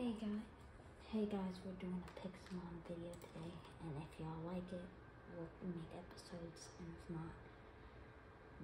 Hey guys, hey guys, we're doing a Pixelmon video today, and if y'all like it, we'll make episodes, and if not,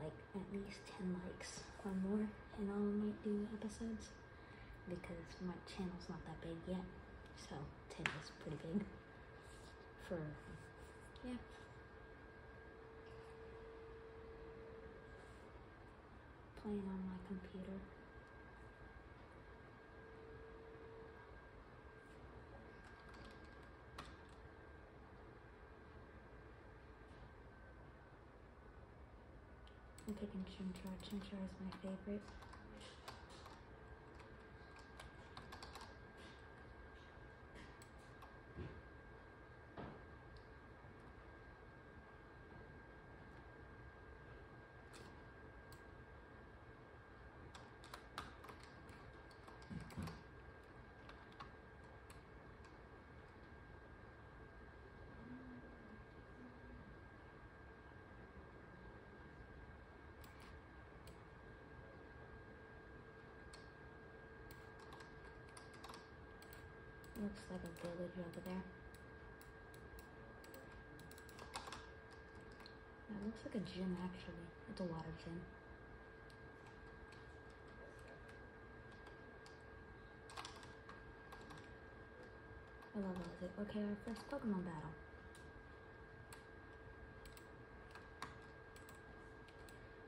like at least 10 likes or more, and I might do episodes, because my channel's not that big yet, so 10 is pretty big for, yeah. Playing on my computer. I'm picking Chimchar. Chimchar is my favorite. Looks like a village over there. That looks like a gym actually. It's a water gym. I love it. Okay, our first Pokemon battle.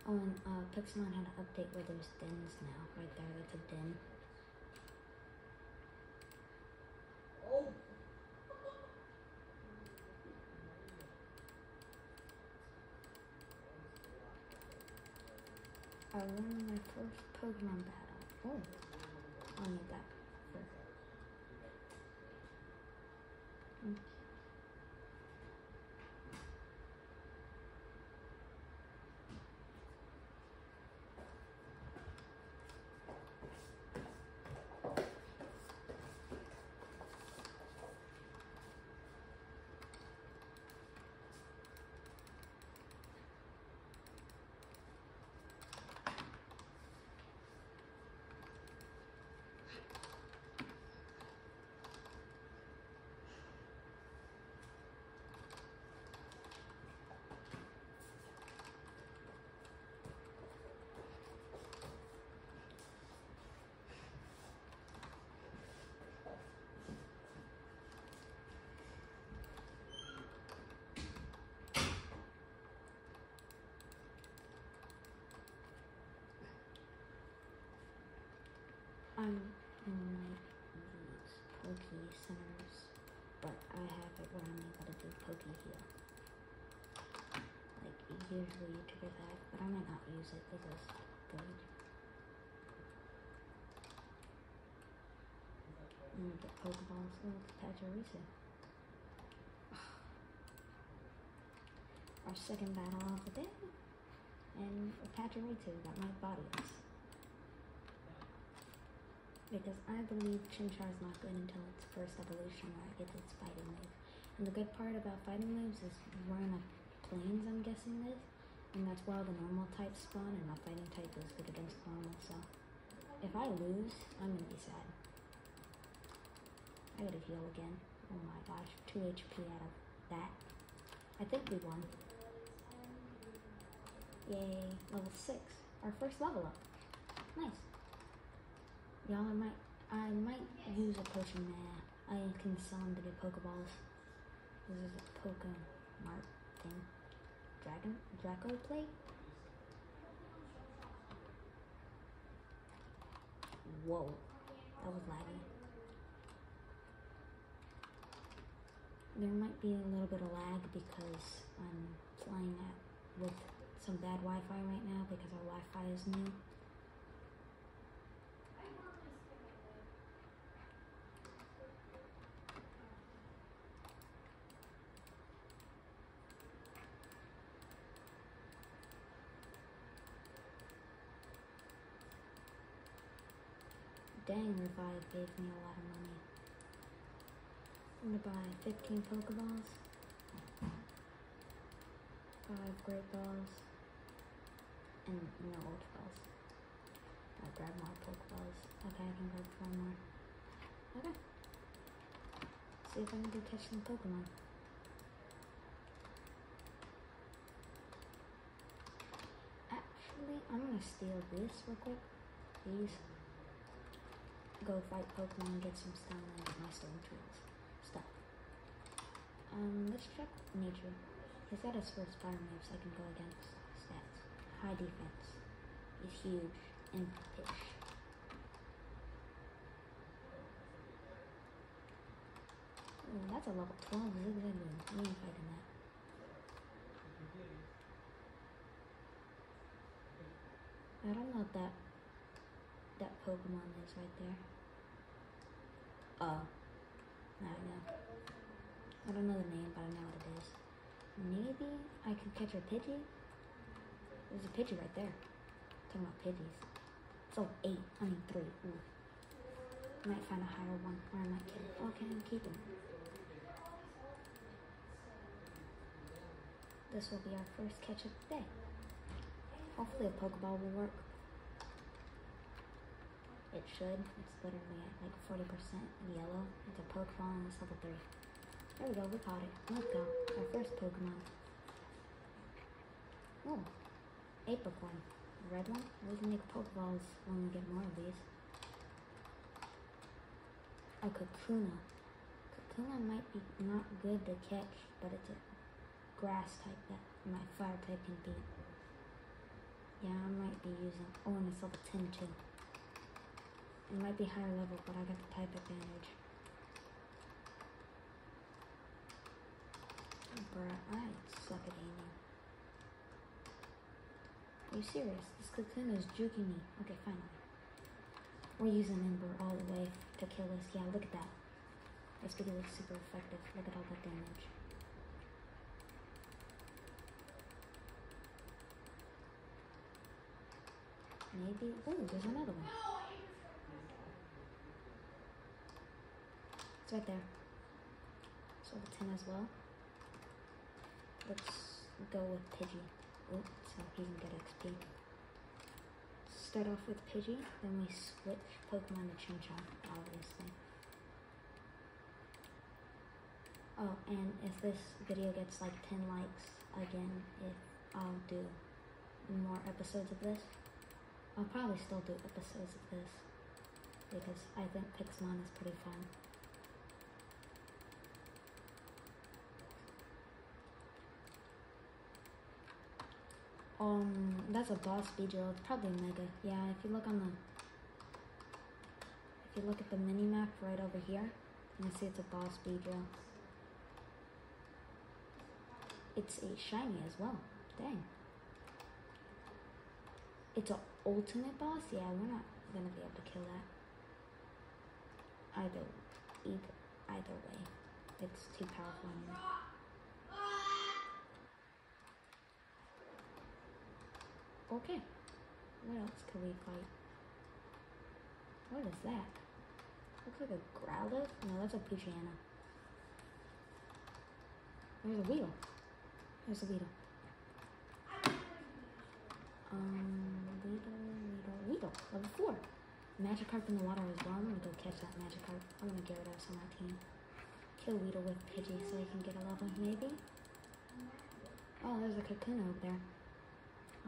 Oh, and uh, Pixelmon had an update where there's dens now. Right there, that's a den. I won my first Pokemon battle. Oh, need that. Mm. I'm in these Poke centers, but I have it where I'm able to do Poke Heal. Like usually YouTubers have, but I might not use it because good. I'm gonna get Pokeballs with Pachirisu. Our second battle of the day, and Pachirisu got my body because I believe Chimchar is not good until its first evolution where it gets its fighting move. And the good part about fighting moves is we're in a plains, I'm guessing this, and that's where all the normal types spawn, and my fighting type is good against normal, so if I lose, I'm gonna be sad. I gotta heal again. Oh my gosh, 2 HP out of that. I think we won. Yay, level 6. Our first level up. Nice. Y'all, I might, I might use a potion there. I can sell them to get Pokeballs. This is a Pokemart thing. Dragon, Draco plate? Whoa, that was laggy. There might be a little bit of lag because I'm playing at, with some bad Wi-Fi right now because our Wi-Fi is new. Dang, Revive gave me a lot of money. I'm gonna buy 15 Pokeballs, 5 Great Balls, and no Ultra Balls. I'll grab more Pokeballs. Okay, I can grab four more. Okay. see if I can go catch some Pokemon. Actually, I'm gonna steal this real quick. These. Go fight Pokemon, get some stone, and get my stone tools. Stuff. Um, let's check nature. He's got his first fire move, so I can go against stats. High defense. He's huge and pitch. Ooh, that's a level 12 Zigzagoon. We ain't fighting that. I don't know that Pokemon is right there. Oh. Now I know. I don't know the name, but I know what it is. Maybe I can catch a Pidgey? There's a Pidgey right there. talking about Pidgeys. Level 8. I mean 3. Ooh. Might find a higher one, or I might get it. Okay, I'm keeping it. This will be our first catch of the day. Hopefully a Pokeball will work. It should. It's literally at like 40% yellow. It's a Pokeball and it's level 3. There we go, we caught it. Let's go. Our first Pokemon. Oh, Apricorn. Red one? We can make Pokeballs when we get more of these. A Kakuna. Kakuna might be not good to catch, but it's a grass type that my fire type can beat. Yeah, I might be using. Oh, and it's level 10 too. It might be higher level, but I got the type advantage. Bruh, I suck at aiming. Are you serious? This cocoon is juking me. Okay, finally. We're using Ember all the way to kill this. Yeah, look at that. It's because it's super effective. Look at all that damage. Maybe. Oh, there's another one. It's right there. So the 10 as well. Let's go with Pidgey. Oh, so he can get XP. Start off with Pidgey, then we switch Pokemon to Chimchar, obviously. Oh, and if this video gets like 10 likes, again, if I'll do more episodes of this, I'll probably still do episodes of this because I think Pixelmon is pretty fun. Um, that's a boss drill. It's probably mega. Yeah, if you look on the, if you look at the mini map right over here, you can see it's a boss drill. It's a shiny as well. Dang. It's an ultimate boss? Yeah, we're not gonna be able to kill that. Either, either, either way. It's too powerful. Okay. What else can we fight? What is that? Looks like a Growlithe? No, that's a Poochyena. There's a Weedle. There's a Weedle. Um, Weedle, Weedle, Weedle. Level 4. Magikarp in the water as well. I'm gonna go catch that Magikarp. I'm gonna Gyarados of my team. Kill Weedle with Pidgey so he can get a level, maybe? Oh, there's a Cocoon over there.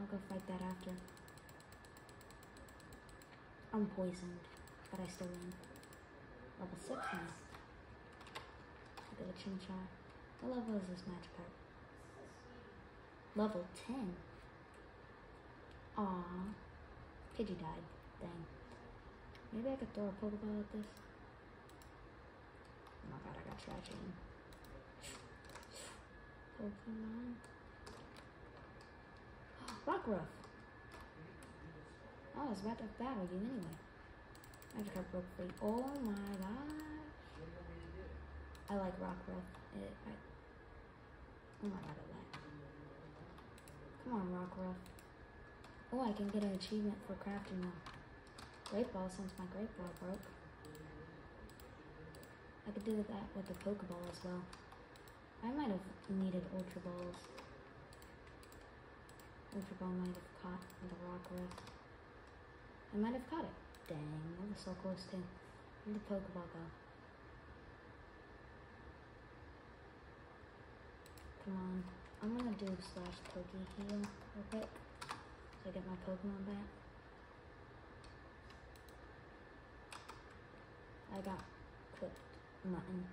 I'll go fight that after. I'm poisoned, but I still win. Level 6 now. Look at the Chimchar. What level is this Magikarp? Level 10? Aww. Pidgey died. Dang. Maybe I could throw a Pokeball at this. Oh my god, I got tragedy. Pokemon. Rockruff. Oh, I was about to battle you anyway. Magikarp broke free. Oh my gosh. I like Rockruff. It, I, oh my god, it went. Come on, Rockruff. Oh, I can get an achievement for crafting now. Great Ball since my Great Ball broke. I could do that with the Pokeball as well. I might have needed Ultra Balls. Ultra Ball might have caught the Rockruff. I might have caught it. Dang, that was so close too. Where'd the Pokeball go? Come on. I'm gonna do slash Poke heal real quick. So I get my Pokemon back. I got cooked mutton.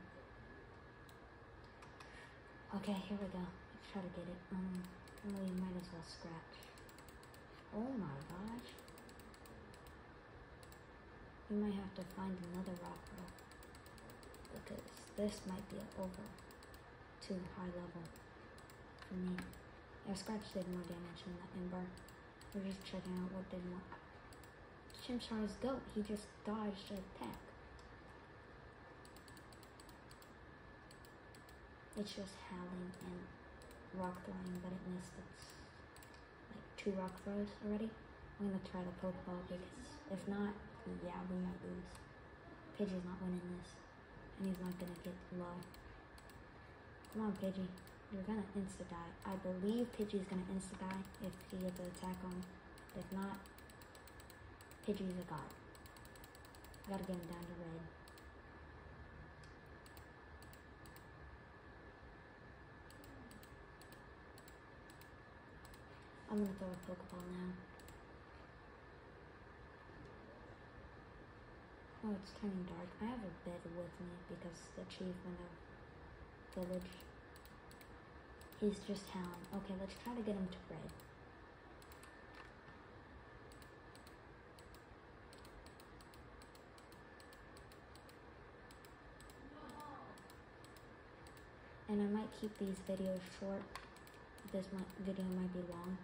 Okay, here we go. Let's try to get it. Um, well, you might as well scratch. Oh my gosh. You might have to find another rock roll. Because this might be over too high level for me. Yeah, Scratch did more damage than the Ember. We're just checking out what did more. Chimchar's goat, he just dodged an attack. It's just howling and rock throwing, but it missed its like two rock throws already. I'm gonna try the Pokeball because if not, yeah, we might lose. Pidgey's not winning this, and he's not gonna get low. Come on, Pidgey. You're gonna insta die. I believe Pidgey's gonna insta die if he gets an attack on. If not, Pidgey's a god. Gotta get him down to red. I'm gonna throw a Pokeball now. Oh, it's turning dark. I have a bed with me because the achievement of village. He's just howling. Okay, let's try to get him to red. And I might keep these videos short. This might, video might be long.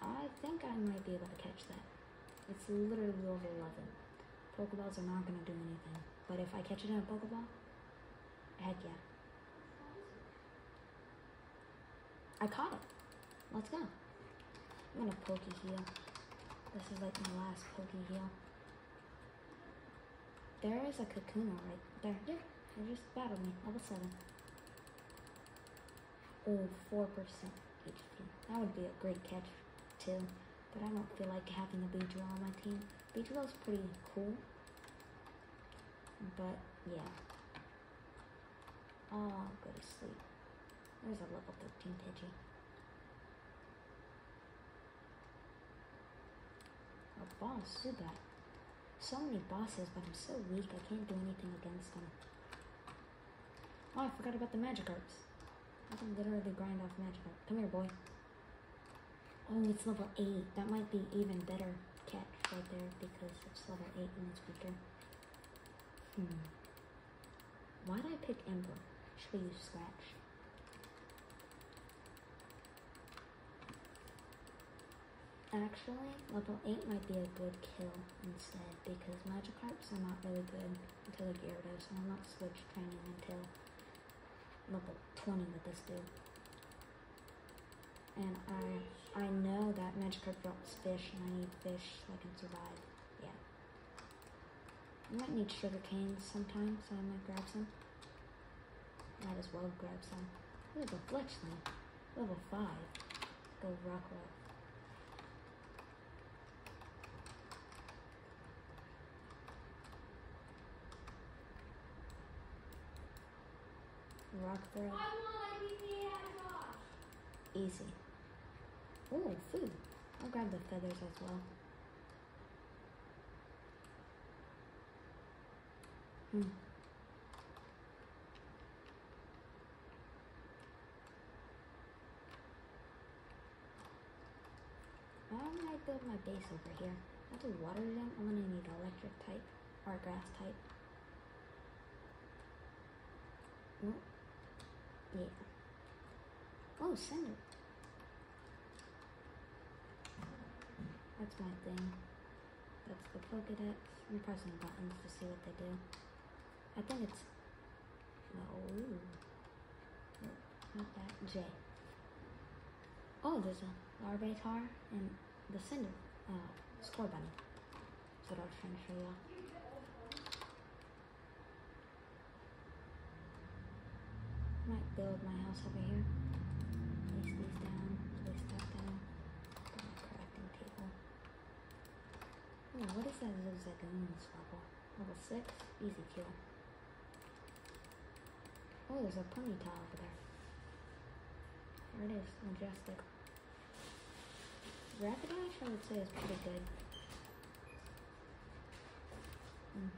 I think I might be able to catch that. It's literally level 11. Pokeballs are not going to do anything. But if I catch it in a Pokeball, heck yeah. I caught it. Let's go. I'm gonna Poke heal. This is like my last Poke heal. There is a Kakuna right there. Yeah, they just battled me. Level 7. Oh, 4% HP. That would be a great catch too. But I don't feel like having a Beedrill on my team. Beedrill's pretty cool. But, yeah. Oh, go to sleep. There's a level 13 Pidgey. A boss, Zubat. So many bosses, but I'm so weak I can't do anything against them. Oh, I forgot about the magic Magikarps. I can literally grind off Magikarp. Come here, boy. Oh, it's level 8. That might be even better catch right there because it's level 8 and it's weaker. Hmm. Why did I pick Ember? Should I use Scratch? Actually, level 8 might be a good kill instead because Magikarps are not really good until like Gyarados, and I'm not switch training until level 20 with this dude. And I I know that Magikarp drops fish and I need fish so I can survive. Yeah. I might need sugar canes sometime, so I might grab some. Might as well grab some. There's a Fletchling. Level 5. Go Rockruff. Rock throw. Easy. Oh, food. I'll grab the feathers as well. Hmm. I might I build my base over here. That's a water gem. I'm gonna need electric type or grass type. Oh, yeah. Oh, cinder. That's my thing. That's the Pokedex. I'm pressing buttons to see what they do. I think it's no, no not that J. Oh, there's a Larvitar and the Cinder uh, Scorbunny. That's what I was trying to show you. Might build my house over here. Place these down. Place that down. Got my crafting table. What is that Zigzagoons level? Level 6? Easy kill. Oh, there's a Ponyta over there. There it is, majestic. Rapid Rapidash, I would say, is pretty good. Hmm.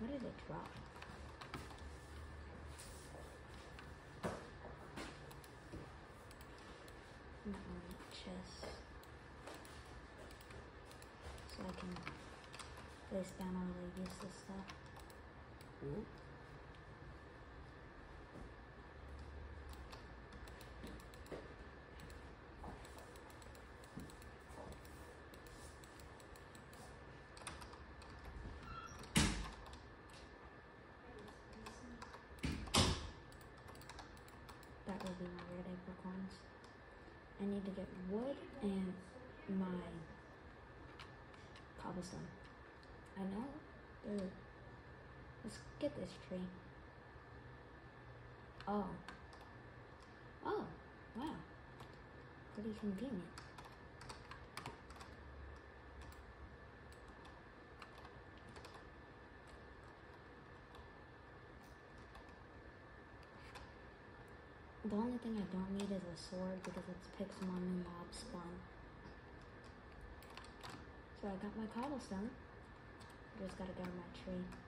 What did it drop? Not on chest. So I can place down all the useless stuff. Ooh. That will be my red apricorns. I need to get wood and my cobblestone. I know. Dude. Let's get this tree. Oh. Oh, wow. Pretty convenient. The only thing I don't need is a sword because it's Pixelmon new mob spawn. So I got my cobblestone. I Just gotta go to my tree.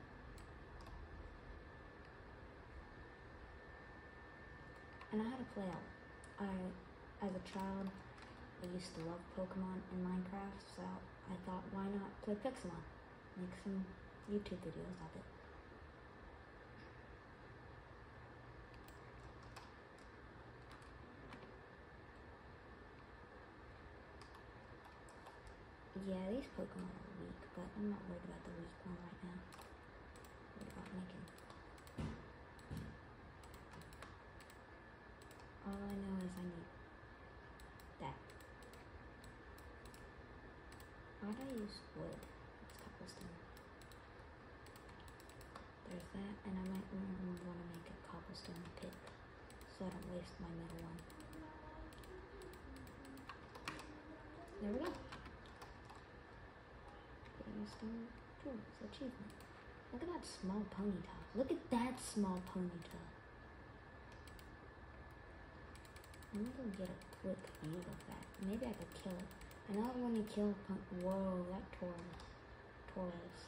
And I had a play. I, as a child, I used to love Pokemon and Minecraft, so I thought, why not play Pixelmon? Make some YouTube videos of it. Yeah, these Pokemon are weak, but I'm not worried about the weak one right now. About making. All I know is I need that. Why'd I use wood? It's cobblestone. There's that, and I might want to make a cobblestone pit so I don't waste my metal one. There we go. Getting stone tools achievement. Look at that small Ponyta. Look at that small Ponyta. I'm gonna get a quick view of that. Maybe I could kill it. I know when you kill pon- Whoa, that Tauros. Tauros.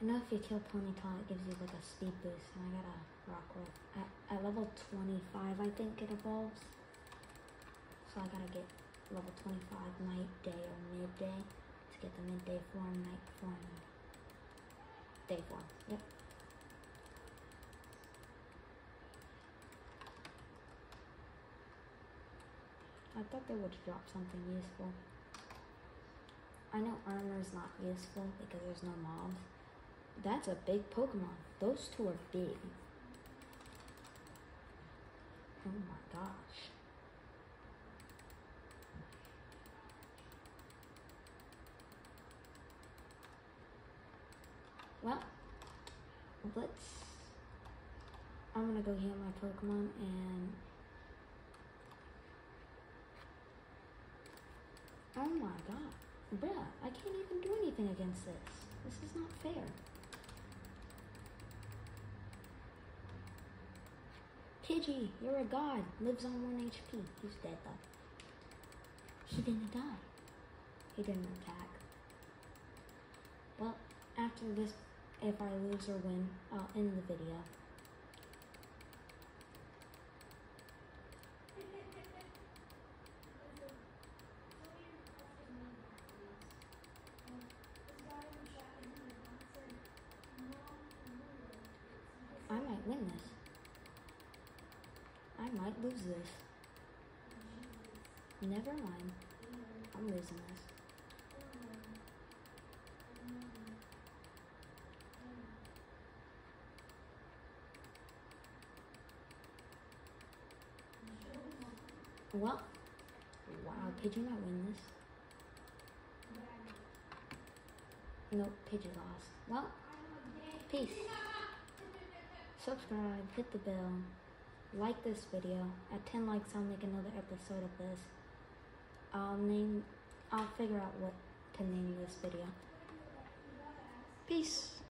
I know if you kill Ponyta, it gives you like a speed boost, and I gotta Rockruff. At, at level 25, I think it evolves. So I gotta get level 25 night, day, or midday to get the midday form, night form, day form. Yep. I thought they would drop something useful. I know armor is not useful because there's no mobs. That's a big Pokemon. Those two are big. Oh my gosh. Well, let's. I'm gonna go heal my Pokemon and. Oh my god. Bruh, I can't even do anything against this. This is not fair. Pidgey, you're a god. Lives on 1 HP. He's dead though. He didn't die. He didn't attack. Well, after this, if I lose or win, I'll end the video. I might win this. I might lose this. Never mind. I'm losing this. Well, wow, Pidgey might win this. Nope, Pidgey lost. Well, peace. Subscribe, hit the bell, like this video. At 10 likes, I'll make another episode of this. I'll name, I'll figure out what to name this video. Peace.